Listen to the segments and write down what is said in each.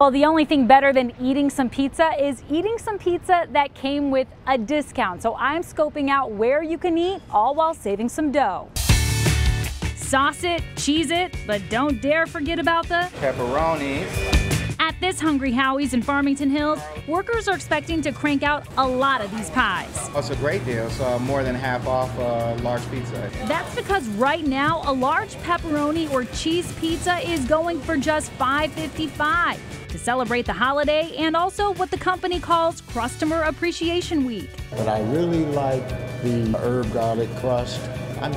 Well, the only thing better than eating some pizza is eating some pizza that came with a discount. So I'm scoping out where you can eat, all while saving some dough. Sauce it, cheese it, but don't dare forget about the pepperonis. At this Hungry Howie's in Farmington Hills, workers are expecting to crank out a lot of these pies. Oh, it's a great deal. It's uh, more than half off a large pizza. That's because right now, a large pepperoni or cheese pizza is going for just $5.55 to celebrate the holiday and also what the company calls Customer Appreciation Week. But I really like the herb garlic crust. I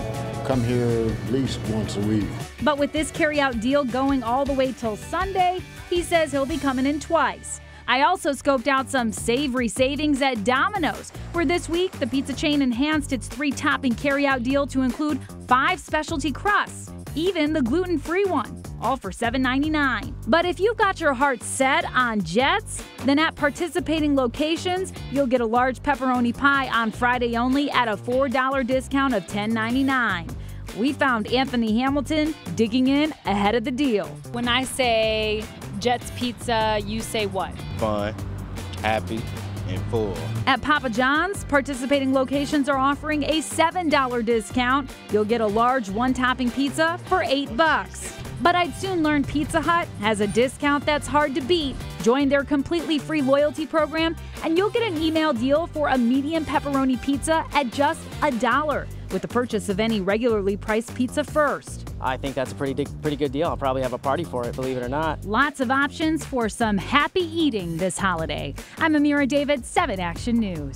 come here at least once a week. But with this carryout deal going all the way till Sunday, he says he'll be coming in twice. I also scoped out some savory savings at Domino's, where this week the pizza chain enhanced its three topping carryout deal to include five specialty crusts, even the gluten free one, all for $7.99. But if you've got your heart set on Jets, then at participating locations, you'll get a large pepperoni pie on Friday only at a $4 discount of $10.99 we found Anthony Hamilton digging in ahead of the deal. When I say Jets Pizza, you say what? Fun, happy, and full. At Papa John's, participating locations are offering a $7 discount. You'll get a large one topping pizza for 8 bucks. But I'd soon learn Pizza Hut has a discount that's hard to beat. Join their completely free loyalty program, and you'll get an email deal for a medium pepperoni pizza at just a dollar with the purchase of any regularly priced pizza first. I think that's a pretty pretty good deal. I'll probably have a party for it, believe it or not. Lots of options for some happy eating this holiday. I'm Amira David, 7 Action News.